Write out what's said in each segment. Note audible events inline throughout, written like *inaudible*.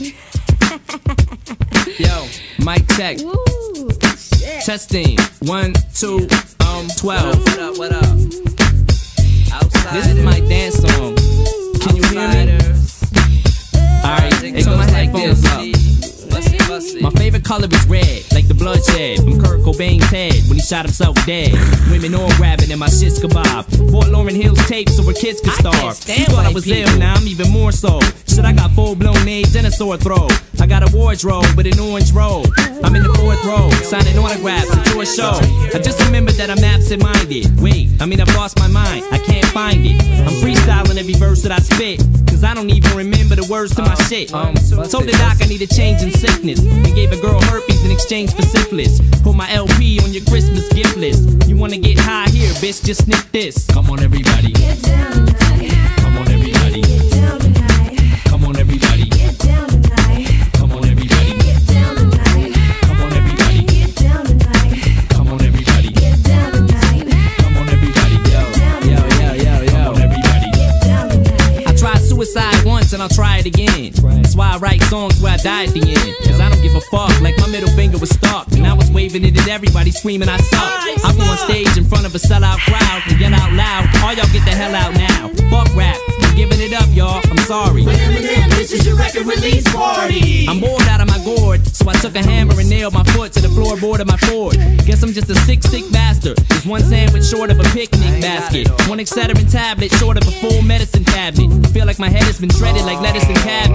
*laughs* Yo, mic check. Woo, shit. Testing. One, two, um, twelve. What up, what up? Outsidaz. This is my dance song. Can you hear me? Alright, it goes like this. Bussy, bussy. My favorite color is red, like the bloodshed from Kurt Cobain's head when he shot himself dead. Women all grabbing and my shish kebab. Bought Lauryn Hill's tape so her kids could I can't starve. stand You thought I was people. ill, now I'm even more so. Shit, I got full blown AIDS and a sore throat. I got a wardrobe with an orange robe. I'm in the fourth row, signing autographs at your show. I just remember that I'm absent minded. Wait, I mean, I've lost my mind, I can't find it. I'm freestyling every verse that I spit, cause I don't even remember the words to my shit. Um, told the doc I need a change in sickness, and gave a girl herpes exchange for syphilis. Put my LP on your Christmas gift list. You wanna get high here, bitch? Just sniff this. Come on, everybody. Get down why I write songs where I die at the end. Cause I don't give a fuck, like my middle finger was stuck. And I was waving it at everybody, screaming I suck. I go on stage in front of a sellout crowd and yell out loud, all y'all get the hell out now. Fuck rap, I'm giving it up, y'all, I'm sorry. Eminem, this is your record release party. I'm bored out of my gourd, so I took a hammer and nailed my foot to the floorboard of my Ford. Guess I'm just a sick, sick bastard. There's one sandwich short of a picnic basket, one Excedrin tablet short of a full medicine cabinet. Feel like my head has been shredded like lettuce and cabbage.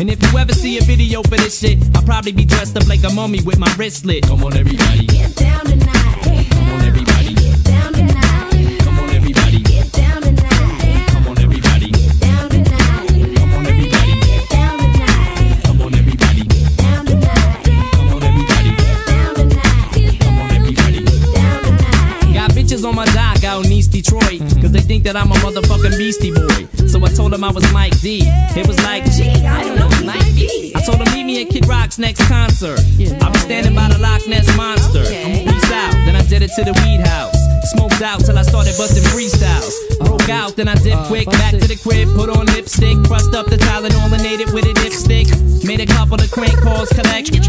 And if you ever see a video for this shit, I'll probably be dressed up like a mummy with my wrist slit. Come on, everybody. Get down tonight. Come on, everybody. Get down tonight. Come on, everybody. Get down tonight. Come on, everybody. Get down tonight. Come on, everybody. Get down tonight. Come on, everybody. Get down tonight. Come on, everybody. Get down tonight. Come on, everybody. Get down tonight. Got bitches on my dock out in East Detroit, cause they think that I'm a motherfucking beastie boy. So I told him I was Mike D. It was like, gee, I don't know, Mike D. I told him meet me at Kid Rock's next concert. I'll be standing by the Loch Ness Monster. I'm peace out, then I did it to the weed house. Smoked out till I started busting freestyles. Broke out, then I did quick. Back to the crib, put on lipstick. Crushed up the Tylenol and ate it with a dipstick. Made a couple of crank calls, collect. Can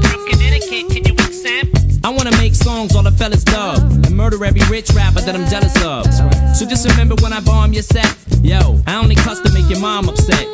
from Connecticut, can you accept? I wanna make songs all the fellas dub and murder every rich rapper that I'm jealous of. So just remember when I bomb your set, yo, I only cuss to make your mom upset.